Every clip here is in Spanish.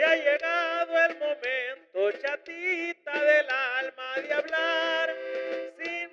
que ha llegado el momento, chatita del alma, de hablar sin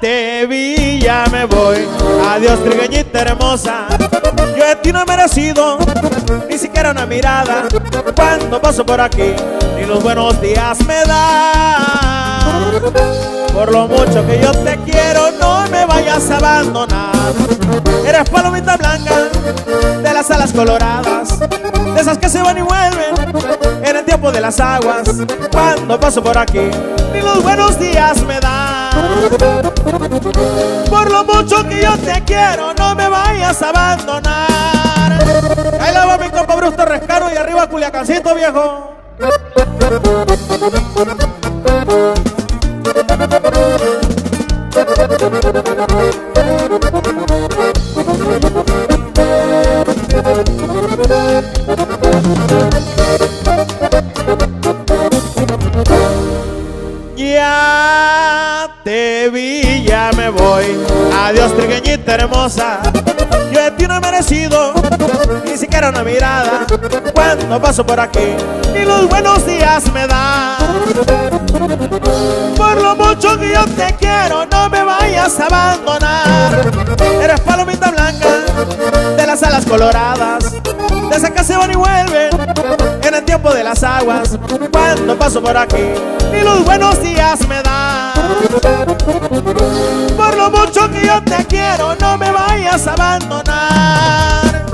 Te vi, ya me voy. Adiós, trigueñita hermosa. Yo de ti no he merecido ni siquiera una mirada. Cuando paso por aquí, ni los buenos días me dan. Por lo mucho que yo te quiero, no me vayas a abandonar. Eres palomita blanca de las alas coloradas, de esas que se van y vuelven en el tiempo de las aguas. Cuando paso por aquí, ni los buenos días me dan. Por lo mucho que yo te quiero, no me vayas a abandonar. Ahí la va mi compa Brusto Rescaro y arriba Culiacancito, viejo. Voy. Adiós, trigueñita hermosa. Yo de ti no he merecido ni siquiera una mirada. Cuando paso por aquí, ni los buenos días me dan. Por lo mucho que yo te quiero, no me vayas a abandonar. Eres palomita blanca de las alas coloradas, de esas que se van y vuelven en el tiempo de las aguas. Cuando paso por aquí, ni los buenos días me dan lo mucho que yo te quiero, no me vayas a abandonar.